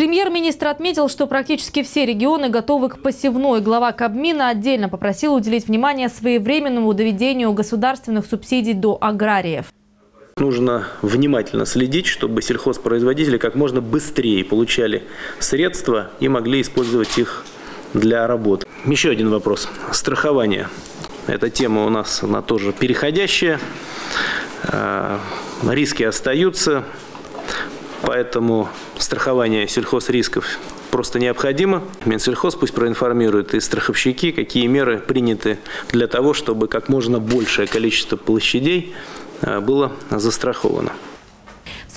Премьер-министр отметил, что практически все регионы готовы к посевной. Глава Кабмина отдельно попросил уделить внимание своевременному доведению государственных субсидий до аграриев. Нужно внимательно следить, чтобы сельхозпроизводители как можно быстрее получали средства и могли использовать их для работы. Еще один вопрос. Страхование. Эта тема у нас она тоже переходящая. Э, риски остаются, поэтому страхование сельхозрисков просто необходимо. Минсельхоз пусть проинформирует и страховщики, какие меры приняты для того, чтобы как можно большее количество площадей э, было застраховано.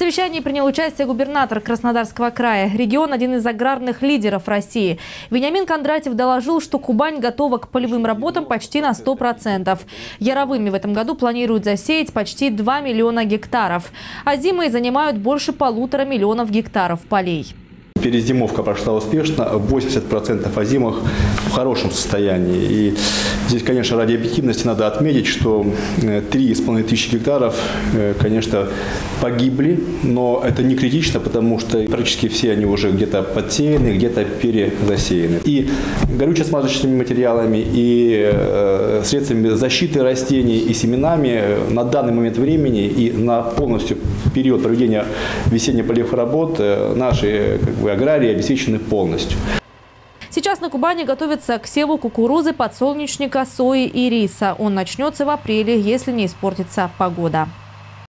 Совещании принял участие губернатор Краснодарского края. Регион – один из аграрных лидеров России. Вениамин Кондратьев доложил, что Кубань готова к полевым работам почти на 100%. Яровыми в этом году планируют засеять почти 2 миллиона гектаров. А зимой занимают больше полутора миллионов гектаров полей перезимовка прошла успешно, 80% озимых в хорошем состоянии. И здесь, конечно, ради объективности надо отметить, что 3,5 э, тысячи гектаров, э, конечно, погибли, но это не критично, потому что практически все они уже где-то подсеяны, где-то перезасеяны. И горюче-смазочными материалами, и э, средствами защиты растений, и семенами на данный момент времени и на полностью период проведения весенне-полевых работ наши как бы, аграрии обеспечены полностью. Сейчас на Кубани готовятся к севу кукурузы, подсолнечника, сои и риса. Он начнется в апреле, если не испортится погода.